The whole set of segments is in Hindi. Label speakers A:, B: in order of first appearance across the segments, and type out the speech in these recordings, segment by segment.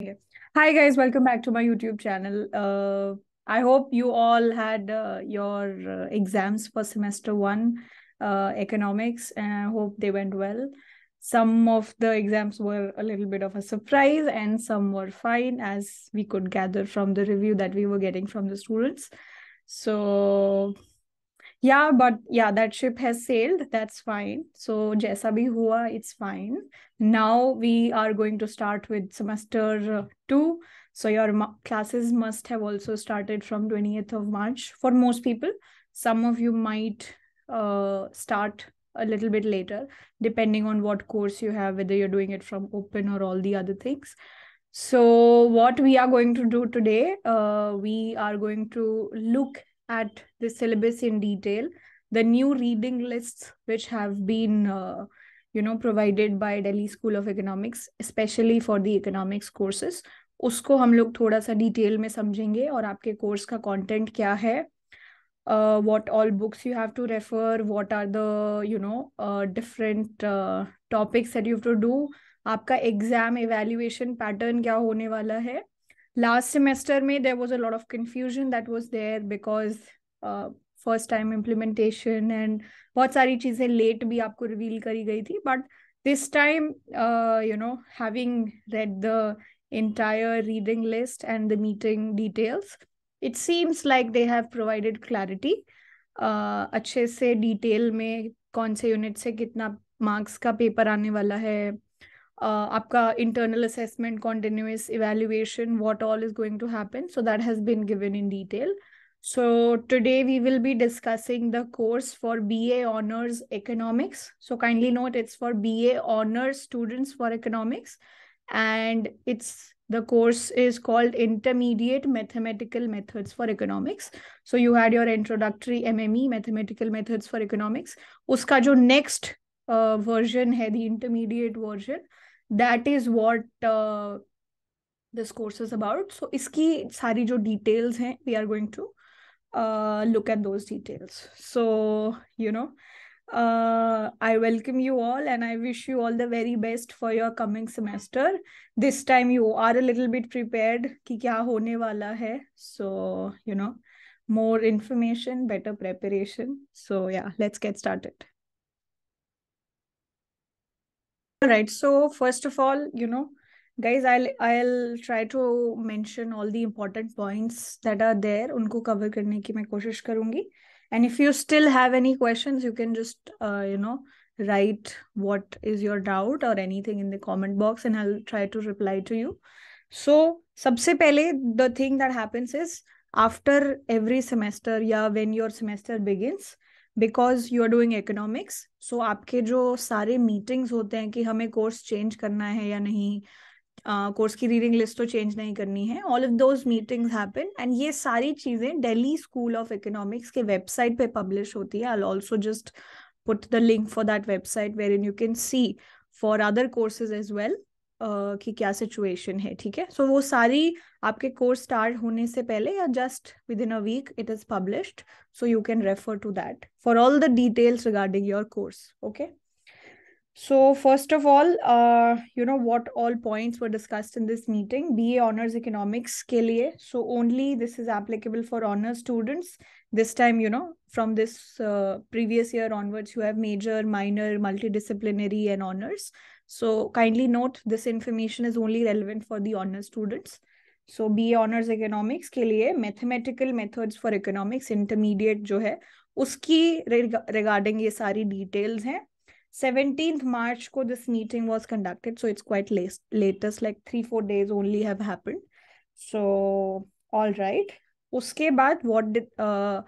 A: Hi guys, welcome back to my YouTube channel. Uh, I hope you all had uh, your uh, exams for semester one, uh, economics, and I hope they went well. Some of the exams were a little bit of a surprise, and some were fine, as we could gather from the review that we were getting from the students. So yeah but yeah that ship has sailed. That's fine. So jaisa bhi hua it's fine. Now we are going to start with semester 2 so your classes must have also started from 20th of march for most people. Some of you might uh, start a little bit later depending on what course you have whether you're doing it from open or all the other things. So what we are going to do today uh, we are going to look at the syllabus in detail the new reading lists which have been uh, you know provided by delhi school of economics especially for the economics courses उसको हम लोग थोड़ा सा डिटेल में समझेंगे और आपके कोर्स का कंटेंट क्या है books you have to refer what are the you know uh, different uh, topics that you have to do आपका एग्ज़ाम evaluation pattern क्या होने वाला है last semester में there was a lot of confusion that was there because uh, first time implementation and बहुत सारी चीज़ें late भी आपको reveal करी गई थी but this time uh, you know having read the entire reading list and the meeting details it seems like they have provided clarity uh, अच्छे से डिटेल में कौन से यूनिट से कितना मार्क्स का पेपर आने वाला है uh, आपका internal assessment, continuous evaluation, what all is going to happen. So that has been given in detail. So today we will be discussing the course for BA Honors Economics. So kindly note it's for BA Honors students for economics. And it's the course is called Intermediate Mathematical Methods for Economics. So you had your introductory MME, Mathematical Methods for Economics. Uska jo next uh, version hai, the intermediate version that is what uh, this course is about so iski sari jo details hain we are going to uh, look at those details so you know uh, I welcome you all and I wish you all the very best for your coming semester. This time you are a little bit prepared कि क्या होने वाला है. So, you know, more information, better preparation. So yeah, let's get started. All right. So first of all you know guys i'll i'll try to mention all the important points that are there. unko cover karne ki main koshish karungi and if you still have any questions you can just uh, you know write what is your doubt or anything in the comment box and i'll try to reply to you. So sabse pehle the thing that happens is after every semester yeah when your semester begins because you are doing economics so आपके जो सारे मीटिंग्स होते हैं कि हमें कोर्स चेंज करना है या नहीं कोर्स uh, की रीडिंग लिस्ट तो चेंज नहीं करनी है all of those meetings happen and ये सारी चीज़ें दिल्ली स्कूल ऑफ़ इकोनॉमिक्स के वेबसाइट पे पब्लिश होती है। I also just put the link for that website wherein you can see for other courses as well कि क्या सिचुएशन है ठीक है सो वो सारी आपके कोर्स स्टार्ट होने से पहले या just within a week it is published so you can refer to that for all the details regarding your course okay So first of all, uh, you know what all points were discussed in this meeting. BA Honors Economics ke liye. So only this is applicable for honors students. This time, you know, from this uh, previous year onwards, you have major, minor, multidisciplinary and honors. So kindly note this information is only relevant for the honors students. So BA Honors Economics के लिए mathematical methods for economics intermediate जो है उसकी regarding ये सारी details हैं 17th March को this meeting was conducted so it's quite late, latest like three four days only have happened so all right उसके बाद uh,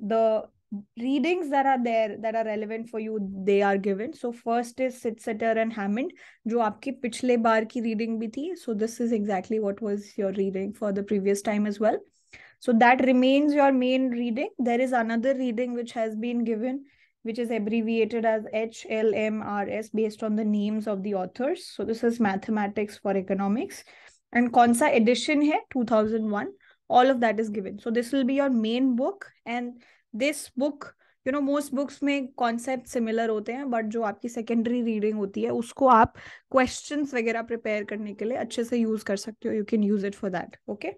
A: the readings that are there that are relevant for you they are given so first is Sittsetter and Hammond जो आपकी पिछले बार की reading भी थी so this is exactly what was your reading for the previous time as well so that remains your main reading there is another reading which has been given which is abbreviated as HLMRS based on the names of the authors so this is mathematics for economics and Konsa edition hai 2001 all of that is given so this will be your main book and this book you know most books में कॉन्सेप्ट सिमिलर होते हैं बट जो आपकी सेकेंडरी रीडिंग होती है, उसको आप क्वेश्चन वगैरह प्रिपेयर करने के लिए अच्छे से यूज़ कर सकते हो। You can use it for that okay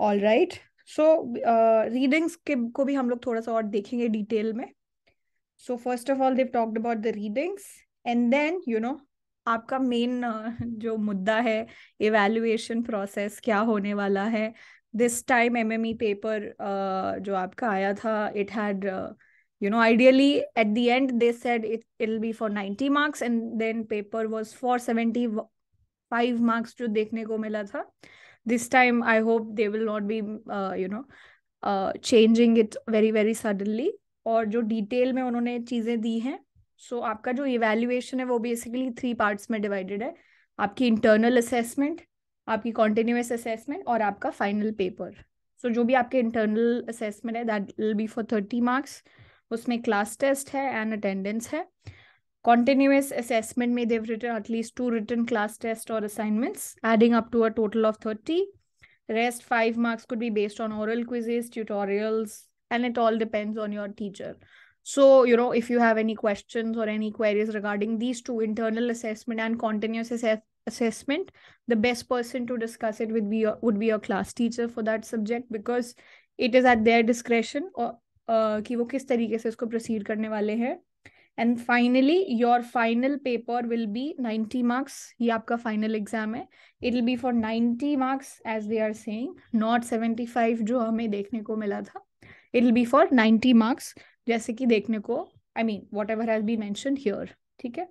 A: all right so readings के, को भी हम लोग थोड़ा सा और देखेंगे डिटेल में। So first of all they talked about the readings and then you know आपका मेन जो मुद्दा है इवेल्युएशन प्रोसेस क्या होने वाला है this time M M E paper जो आपका आया था it had you know ideally at the end they said it it'll be for 90 marks and then paper was for 75 marks जो देखने को मिला था this time i hope they will not be uh, you know uh, changing it very very suddenly और जो डिटेल में उन्होंने चीज़ें दी हैं सो so, आपका जो इवेल्युएशन है वो बेसिकली थ्री पार्ट्स में डिवाइडेड है आपकी इंटरनल असेसमेंट आपकी कॉन्टिन्यूस असेसमेंट और आपका फाइनल पेपर सो जो भी आपके इंटरनल असेसमेंट है that will be for thirty marks उसमें क्लास टेस्ट है एंड अटेंडेंस है continuous assessment may they've written at least two written class tests or assignments adding up to a total of 30 rest five marks could be based on oral quizzes tutorials and it all depends on your teacher so you know if you have any questions or any queries regarding these two internal assessment and continuous assess Assessment the best person to discuss it with be your, would be your class teacher for that subject because it is at their discretion or कि वो किस तरीके से इसको प्रोसीड करने वाले हैं। And finally your final paper will be ninety marks ये आपका फाइनल एग्ज़ाम है। It will be for ninety marks as they are saying not seventy five जो हमें देखने को मिला था। It will be for ninety marks जैसे कि देखने को I mean whatever has been mentioned here ठीक है?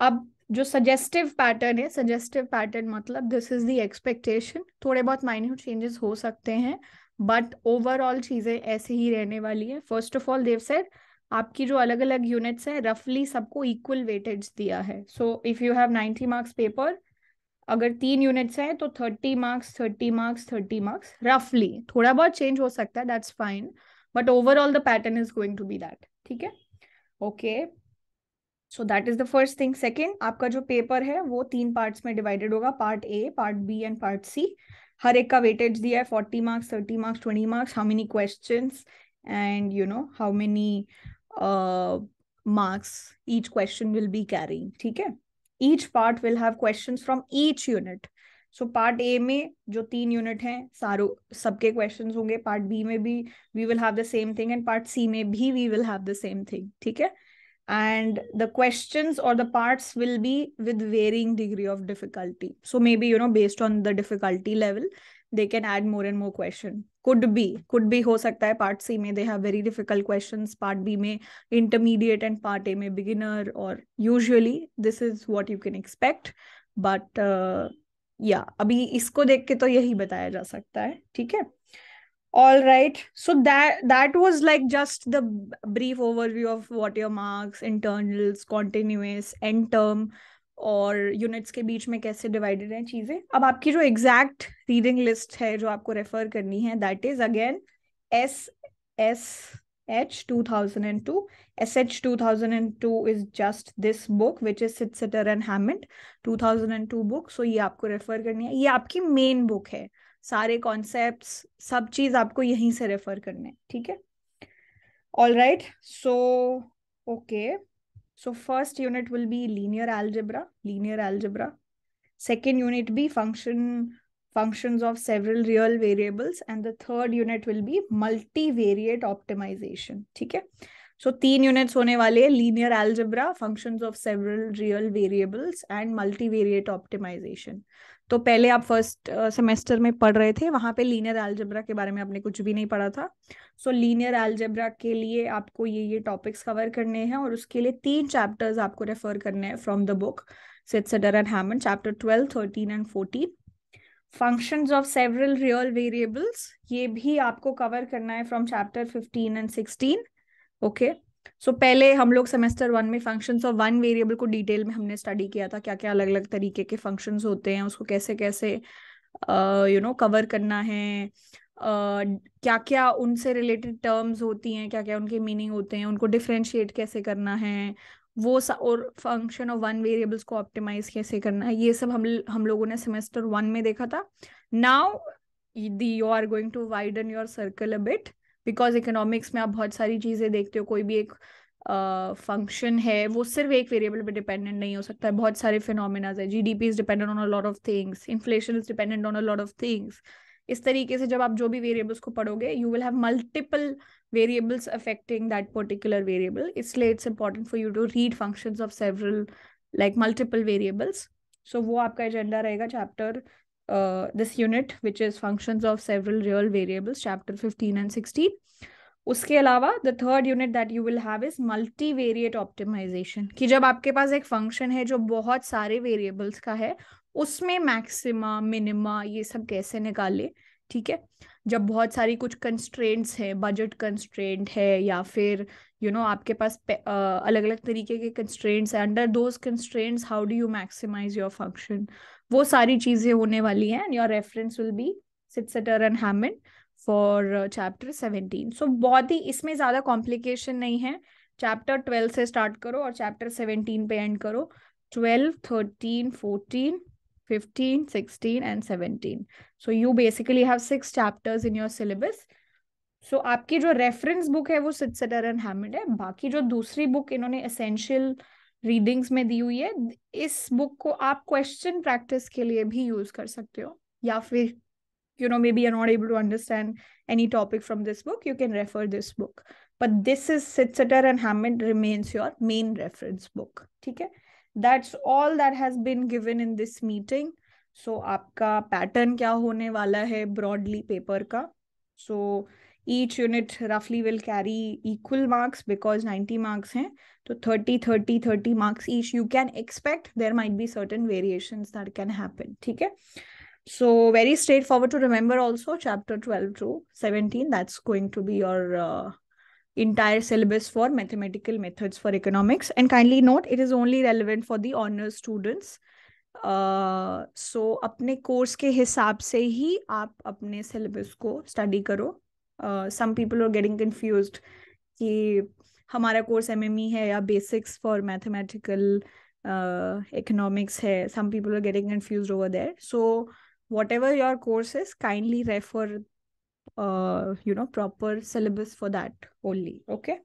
A: अब जो सजेस्टिव पैटर्न है सजेस्टिव पैटर्न मतलब दिस इज़ द एक्सपेक्टेशन थोड़े बहुत माइन्यूट चेंजेस हो सकते हैं बट ओवरऑल चीज़ें ऐसे ही रहने वाली है। First of all they said आपकी जो अलग अलग यूनिट्स है रफली सबको इक्वल वेटेज दिया है। So if you have ninety marks paper अगर तीन यूनिट्स हैं तो thirty marks thirty marks thirty marks रफली थोड़ा बहुत चेंज हो सकता है that's fine but overall the pattern is going to be that ठीक है? Okay so that is the first thing second आपका जो पेपर है, वो तीन पार्ट्स में डिवाइडेड होगा part A part B and part C हर एक का वेटेज दिया है forty marks thirty marks twenty marks how many question and you know how many marks each question will be carrying ठीक है? Each part will have question from each unit so part A में जो तीन यूनिट हैं, सारो, सबके क्वेश्चन होंगे। पार्ट बी में भी we will have the same thing and part C में भी we will have the same thing ठीक है? and the questions or the parts will be with varying degree of difficulty so maybe you know based on the difficulty level they can add more and more question could be could be ho sakta hai part c may they have very difficult questions part b may intermediate and part a may beginner or usually this is what you can expect but uh, yeah अभी इसको देख के तो यही बताया जा सकता है ठीक है all right so that that was like just the brief overview of what your marks internals continuous end term और यूनिट्स के बीच में कैसे डिवाइडेड हैं चीजें अब आपकी जो एग्जैक्ट रीडिंग लिस्ट है जो आपको रेफर करनी है that is again S S H two thousand and two S H two thousand and two is just this book which is Sydsaeter and Hammond two thousand and two book so ये आपको रेफर करनी है ये आपकी मेन बुक है सारे कॉन्सेप्ट सब चीज़ आपको यहीं से रेफर करने ठीक है? All right so okay so first unit will be linear algebra linear algebra second unit be function, functions of several real variables. And the third unit will be multivariate optimization, ठीक है? सो तीन यूनिट्स होने वाले हैं linear algebra functions of several real variables and multivariate optimization तो पहले आप फ़र्स्ट सेमेस्टर में पढ़ रहे थे, वहाँ पे लीनियर एल्जेब्रा के बारे में आपने कुछ भी नहीं पढ़ा था। सो लीनियर एल्जेब्रा के लिए आपको ये ये टॉपिक्स कवर करने हैं और उसके लिए तीन चैप्टर्स आपको रेफर करने हैं from the book Sydsaeter and Hammond chapter twelve thirteen and fourteen functions of several real variables ये भी आपको कवर करना है from chapter fifteen and sixteen okay so so, पहले हम लोग सेमेस्टर वन में फ़ंक्शंस ऑफ़ वन वेरिएबल को डिटेल में हमने स्टडी किया था क्या क्या अलग अलग तरीके के फ़ंक्शंस होते हैं उसको कैसे कैसे यू नो कवर करना है uh, क्या क्या उनसे रिलेटेड टर्म्स होती हैं क्या क्या उनके मीनिंग होते हैं उनको डिफ्रेंशिएट कैसे करना है वो और फ़ंक्शन ऑफ़ वन वेरिएबल्स को ऑप्टिमाइज कैसे करना है ये सब हम हम लोगों ने सेमेस्टर वन में देखा था। Now you are going to widen your circle a bit because economics में आप बहुत सारी चीज़ें देखते हो कोई भी एक फ़ंक्शन uh, है वो सिर्फ़ एक वेरिएबल पे डिपेंडेंट नहीं हो सकता है। बहुत सारे फिनोमिनाज है GDP is dependent on a lot of things inflation is dependent on a lot of things इस तरीके से जब आप जो भी वेरिएबल्स को पढ़ोगे you will have multiple variables affecting that particular variable इसलिए it's important for you to read functions of several like multiple variables so वो आपका एजेंडा रहेगा chapter this unit which is functions of several real variables chapter fifteen and sixteen उसके अलावा the third unit that you will have is multivariate optimization कि जब आपके पास एक फ़ंक्शन है जो बहुत सारे वेरिएबल्स का है उसमें मैक्सिमा मिनिमा ये सब कैसे निकाले ठीक है? जब बहुत सारी कुछ कंस्ट्रेंट्स है बजट कंस्ट्रेंट है या फिर यू you नो know, आपके पास अलग अलग तरीके के कंस्ट्रेंट्स है under those constraints how do you maximize your function वो सारी चीज़ें होने वाली हैं and your reference will be Sydsaeter and Hammond for chapter seventeen so बहुत ही इसमें ज़्यादा कॉम्प्लिकेशन नहीं है। चैप्टर ट्वेल्व से स्टार्ट करो और चैप्टर सेवेंटीन पे एंड करो। Twelve thirteen fourteen fifteen sixteen and seventeen so you basically have six chapters in your syllabus so आपकी जो रेफरेंस बुक है वो सिटसेटर एंड हैमिड है। बाकी जो दूसरी बुक इन्होंने एसेंशियल रीडिंग्स में दी हुई है इस बुक को आप क्वेश्चन प्रैक्टिस के लिए भी यूज़ कर सकते हो या फिर you know maybe are not able to understand any topic from this book you can refer this book but this is Sydsaeter and Hammond remains your main reference book ठीक है? That's all that has been given in this meeting so आपका पैटर्न क्या होने वाला है ब्रॉडली पेपर का? So so, each unit roughly will carry equal marks because 90 marks हैं तो 30 30 30 marks each you can expect there might be certain variations that can happen ठीक है so very straightforward to remember also chapter 12 to 17. That's going to be your uh, entire syllabus for mathematical methods for economics. And kindly note, it is only relevant for the honors students. Uh, so अपने कोर्स के हिसाब से ही आप अपने सिलेबस को स्टडी करो some people are getting confused कि हमारा कोर्स एमएमई है या बेसिक्स फॉर मैथमेटिकल इकोनॉमिक्स है some people are getting confused over there so whatever your course is kindly refer uh you know proper syllabus for that only okay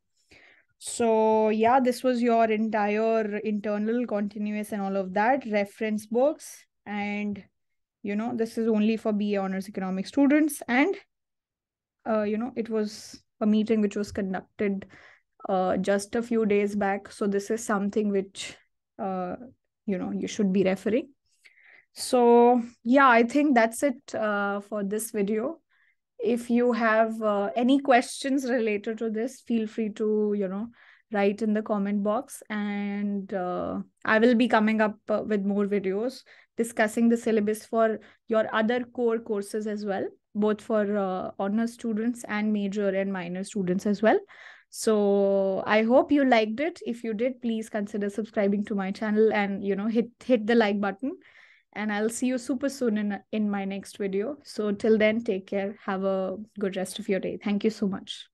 A: so yeah this was your entire internal continuous and all of that reference books and you know this is only for BA honors economics students and uh you know it was a meeting which was conducted uh just a few days back. So this is something which uh you know you should be referring. So yeah, I think that's it uh, for this video. If you have uh, any questions related to this, feel free to, you know, write in the comment box. And uh, I will be coming up uh, with more videos discussing the syllabus for your other core courses as well, both for uh, honor students and major and minor students as well. So I hope you liked it. If you did, please consider subscribing to my channel and, you know, hit, hit the like button and I'll see you super soon in, in my next video. So till then, take care. Have a good rest of your day. Thank you so much.